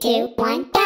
two, one, go!